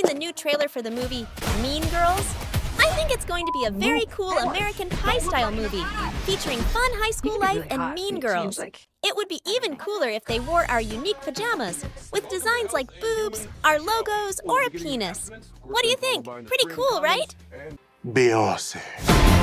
seen the new trailer for the movie Mean Girls? I think it's going to be a very cool American Pie style movie featuring fun high school life and mean girls. It would be even cooler if they wore our unique pajamas with designs like boobs, our logos, or a penis. What do you think? Pretty cool, right? Beyoncé.